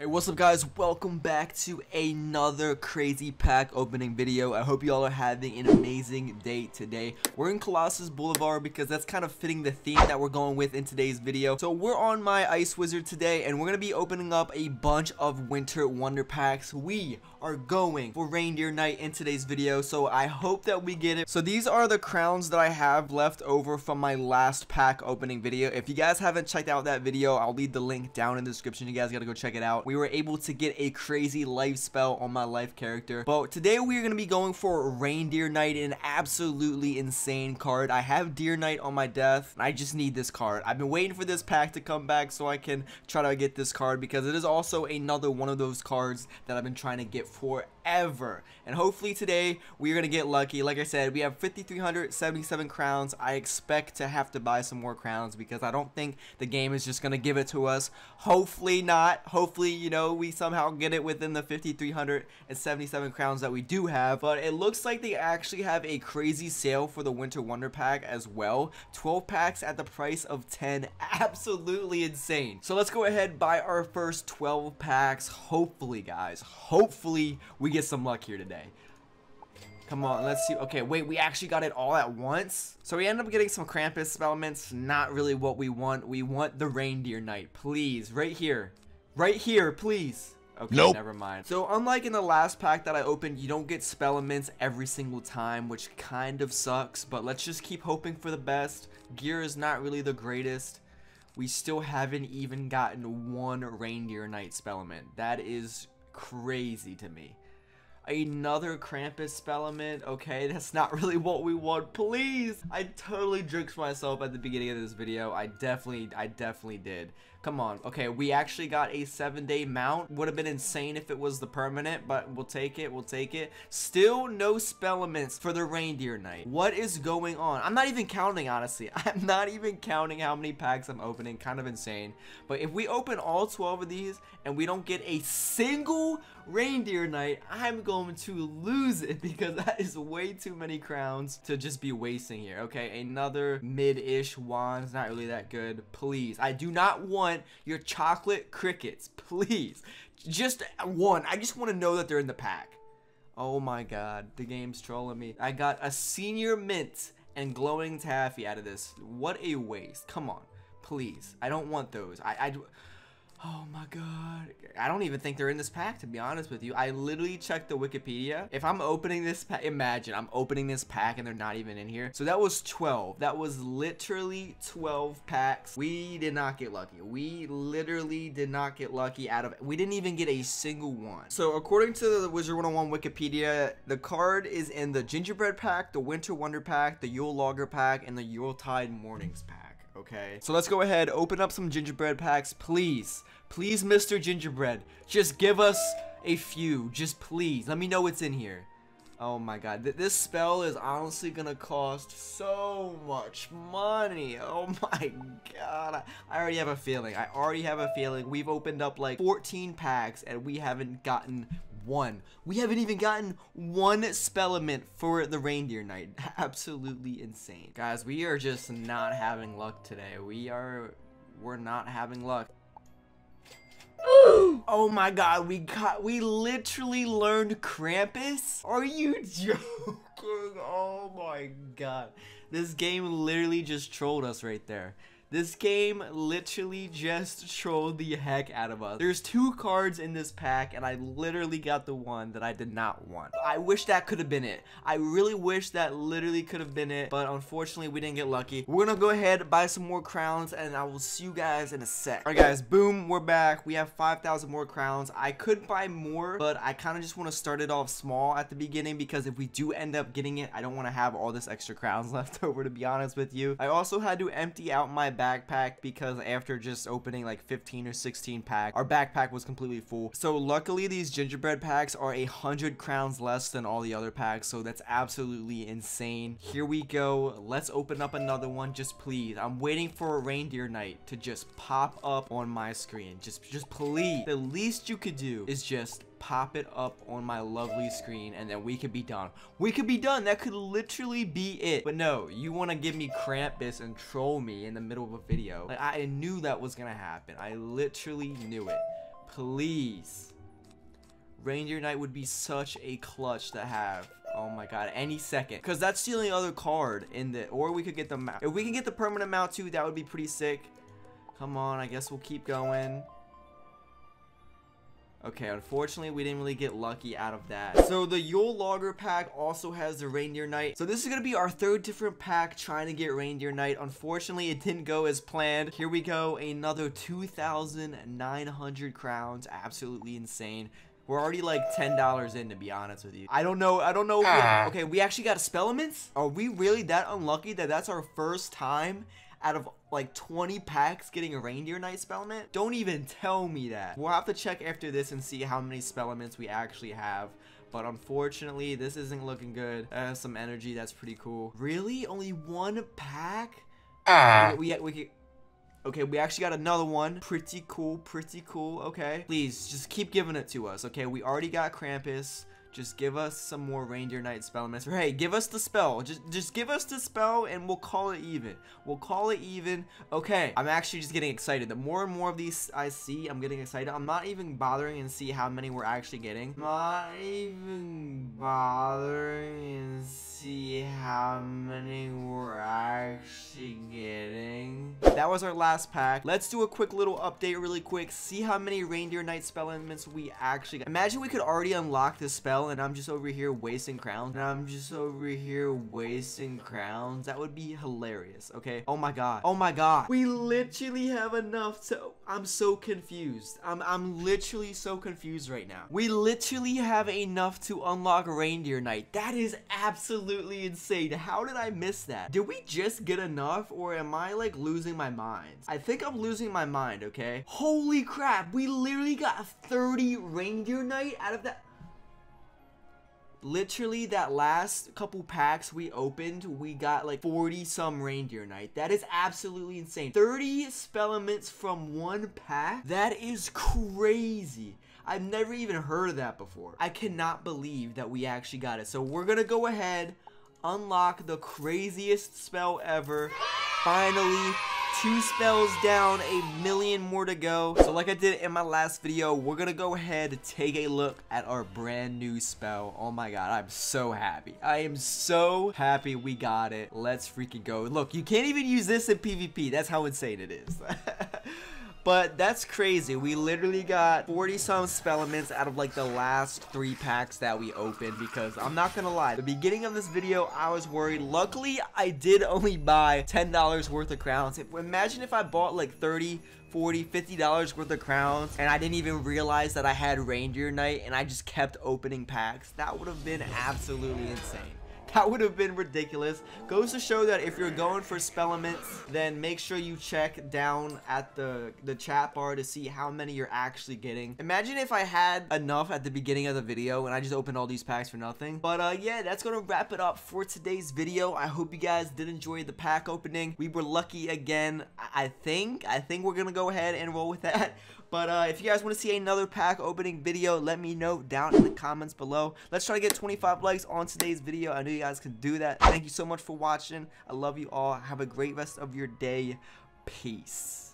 Hey, what's up guys? Welcome back to another crazy pack opening video. I hope you all are having an amazing day today. We're in Colossus Boulevard because that's kind of fitting the theme that we're going with in today's video. So we're on my Ice Wizard today and we're going to be opening up a bunch of Winter Wonder Packs. We are going for Reindeer Knight in today's video, so I hope that we get it. So these are the crowns that I have left over from my last pack opening video. If you guys haven't checked out that video, I'll leave the link down in the description. You guys got to go check it out we were able to get a crazy life spell on my life character. But today we are going to be going for Reindeer Knight, an absolutely insane card. I have Deer Knight on my death, and I just need this card. I've been waiting for this pack to come back so I can try to get this card because it is also another one of those cards that I've been trying to get for ever. And hopefully today we're going to get lucky. Like I said, we have 5,377 crowns. I expect to have to buy some more crowns because I don't think the game is just going to give it to us. Hopefully not. Hopefully, you know, we somehow get it within the 5,377 crowns that we do have. But it looks like they actually have a crazy sale for the Winter Wonder Pack as well. 12 packs at the price of 10. Absolutely insane. So let's go ahead buy our first 12 packs. Hopefully, guys. Hopefully we get some luck here today. Come on, let's see. Okay, wait, we actually got it all at once? So we end up getting some Krampus elements. Not really what we want. We want the Reindeer Knight, Please, right here. Right here, please. Okay, nope. never mind. So unlike in the last pack that I opened, you don't get Spellements every single time, which kind of sucks. But let's just keep hoping for the best. Gear is not really the greatest. We still haven't even gotten one Reindeer Knight Spellement. That is crazy to me. Another Krampus Spellement. Okay, that's not really what we want. Please! I totally jinxed myself at the beginning of this video. I definitely, I definitely did. Come on. Okay, we actually got a seven day mount. Would have been insane if it was the permanent, but we'll take it. We'll take it. Still no spellements for the reindeer knight. What is going on? I'm not even counting, honestly. I'm not even counting how many packs I'm opening. Kind of insane. But if we open all 12 of these and we don't get a single reindeer knight, I'm going to lose it because that is way too many crowns to just be wasting here. Okay, another mid-ish wand's not really that good. Please, I do not want want your chocolate crickets, please. Just one. I just want to know that they're in the pack. Oh my god, the game's trolling me. I got a senior mint and glowing taffy out of this. What a waste. Come on, please. I don't want those. I, I Oh my god. I don't even think they're in this pack, to be honest with you. I literally checked the Wikipedia. If I'm opening this pack, imagine I'm opening this pack and they're not even in here. So that was 12. That was literally 12 packs. We did not get lucky. We literally did not get lucky out of We didn't even get a single one. So according to the Wizard 101 Wikipedia, the card is in the Gingerbread pack, the Winter Wonder pack, the Yule Logger pack, and the Yuletide Mornings pack okay? So let's go ahead, open up some gingerbread packs, please. Please, Mr. Gingerbread, just give us a few, just please. Let me know what's in here. Oh my god, Th this spell is honestly gonna cost so much money. Oh my god, I already have a feeling. I already have a feeling. We've opened up like 14 packs and we haven't gotten one. We haven't even gotten one spellament for the reindeer knight. Absolutely insane. Guys, we are just not having luck today. We are, we're not having luck. oh my god, we got, we literally learned Krampus? Are you joking? Oh my god. This game literally just trolled us right there. This game literally just trolled the heck out of us. There's two cards in this pack, and I literally got the one that I did not want. I wish that could have been it. I really wish that literally could have been it, but unfortunately, we didn't get lucky. We're gonna go ahead, buy some more crowns, and I will see you guys in a sec. Alright guys, boom, we're back. We have 5,000 more crowns. I could buy more, but I kind of just want to start it off small at the beginning because if we do end up getting it, I don't want to have all this extra crowns left over, to be honest with you. I also had to empty out my backpack because after just opening like 15 or 16 pack, our backpack was completely full. So luckily these gingerbread packs are a hundred crowns less than all the other packs. So that's absolutely insane. Here we go. Let's open up another one. Just please. I'm waiting for a reindeer knight to just pop up on my screen. Just, just please. The least you could do is just pop it up on my lovely screen and then we could be done. We could be done. That could literally be it. But no, you want to give me Krampus and troll me in the middle of a video. Like, I knew that was going to happen. I literally knew it. Please. Reindeer Knight would be such a clutch to have. Oh my god, any second. Because that's the only other card in the... Or we could get the mount. If we can get the permanent mount too, that would be pretty sick. Come on, I guess we'll keep going. Okay, unfortunately, we didn't really get lucky out of that. So the Yule Logger pack also has the Reindeer Knight. So this is going to be our third different pack trying to get Reindeer Knight. Unfortunately, it didn't go as planned. Here we go, another 2,900 crowns. Absolutely insane. We're already like $10 in, to be honest with you. I don't know. I don't know. Ah. Okay, we actually got Spellements? Are we really that unlucky that that's our first time out of like 20 packs getting a Reindeer Knight Spellements? Don't even tell me that. We'll have to check after this and see how many Spellements we actually have. But unfortunately, this isn't looking good. Uh, some energy, that's pretty cool. Really? Only one pack? Ah. We, we, we, Okay, we actually got another one. Pretty cool, pretty cool. Okay. Please, just keep giving it to us. Okay, we already got Krampus. Just give us some more Reindeer Knight. Or hey, give us the spell. Just just give us the spell and we'll call it even. We'll call it even. Okay, I'm actually just getting excited. The more and more of these I see, I'm getting excited. I'm not even bothering and see how many we're actually getting. Not even bothering and see how many we're actually getting. That was our last pack. Let's do a quick little update really quick. See how many Reindeer Knight spell elements we actually got. Imagine we could already unlock this spell and I'm just over here wasting crowns. And I'm just over here wasting crowns. That would be hilarious, okay? Oh my god. Oh my god. We literally have enough to... I'm so confused. I'm, I'm literally so confused right now. We literally have enough to unlock Reindeer Knight. That is absolutely insane. How did I miss that? Did we just get enough or am I like losing my mind? I think I'm losing my mind, okay? Holy crap, we literally got 30 Reindeer Knight out of that literally that last couple packs we opened we got like 40 some reindeer knight that is absolutely insane 30 spellements from one pack that is crazy I've never even heard of that before. I cannot believe that we actually got it. So we're to go ahead, unlock the craziest spell ever. Finally, two spells down, a million more to go. So like I did in my last video, we're to go ahead and take a look at our brand new spell. Oh my god, I'm so happy. I am so happy we got it. Let's freaking go. Look, you can't even use this in PvP. That's how insane it is. But that's crazy. We literally got 40 some spellements out of like the last three packs that we opened because I'm not gonna lie. The beginning of this video, I was worried. Luckily, I did only buy $10 worth of crowns. Imagine if I bought like 30 40 50 dollars worth of crowns and i didn't even realize that i had reindeer knight and i just kept opening packs that would have been absolutely insane that would have been ridiculous. Goes to show that if you're going for spellements, then make sure you check down at the, the chat bar to see how many you're actually getting. Imagine if I had enough at the beginning of the video and I just opened all these packs for nothing. But uh, yeah, that's going to wrap it up for today's video. I hope you guys did enjoy the pack opening. We were lucky again, I think. I think we're going to go ahead and roll with that. But uh, if you guys want to see another pack opening video, let me know down in the comments below. Let's try to get 25 likes on today's video. I know you guys can do that. Thank you so much for watching. I love you all. Have a great rest of your day. Peace.